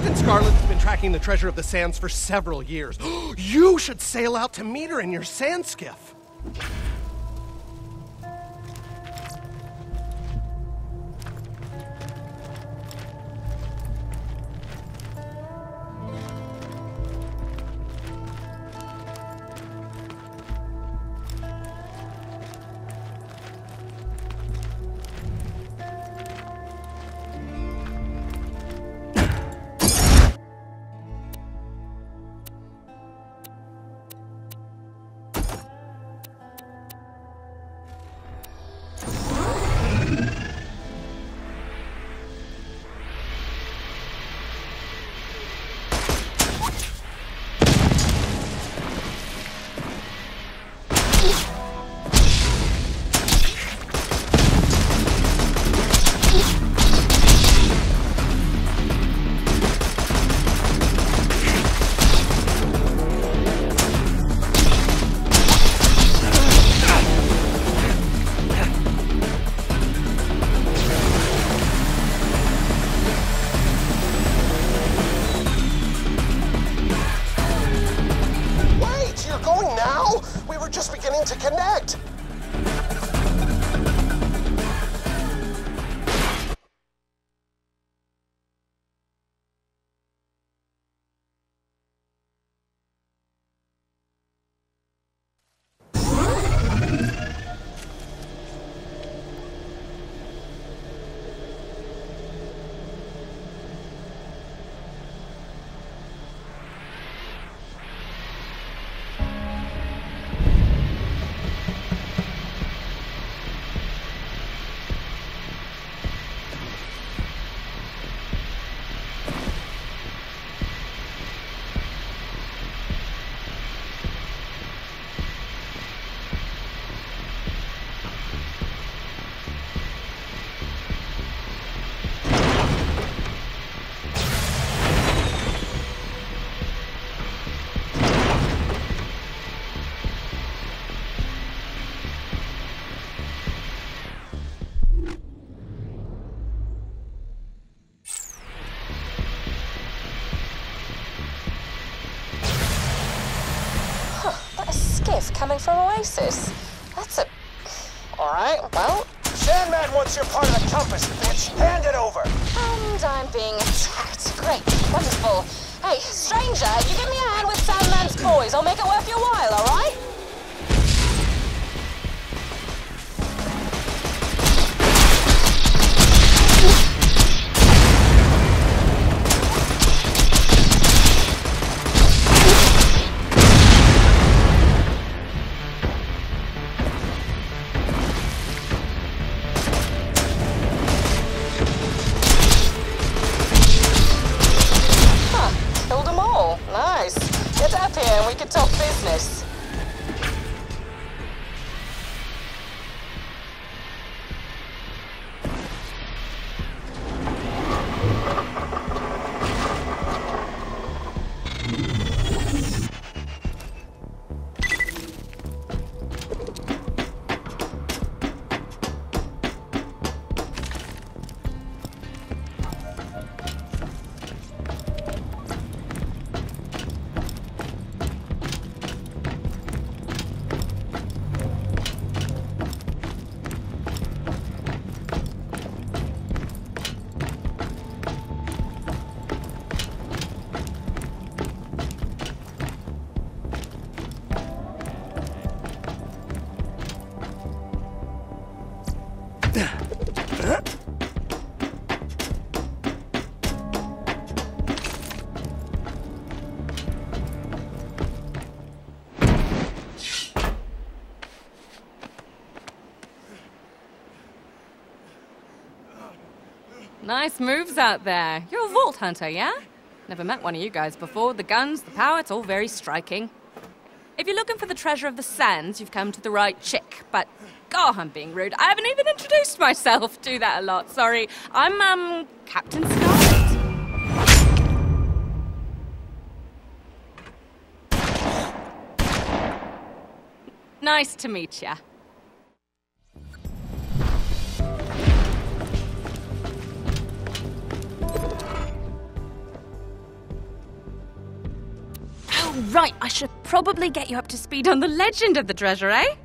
Captain Scarlett has been tracking the treasure of the sands for several years. you should sail out to meet her in your sand skiff. Just beginning to connect. Coming from Oasis. That's a. Alright, well, Sandman wants your part of the compass, bitch. Hand it over. And I'm being attacked. Great. Wonderful. Hey, stranger, you give me a hand with Sandman's boys. I'll make it worth your while, alright? And we can talk business. Nice moves out there. You're a vault hunter, yeah? Never met one of you guys before. The guns, the power, it's all very striking. If you're looking for the treasure of the sands, you've come to the right chick. But, oh, I'm being rude. I haven't even introduced myself. Do that a lot, sorry. I'm, um, Captain Scarlett. Nice to meet ya. Oh, right. I should probably get you up to speed on the legend of the treasure, eh?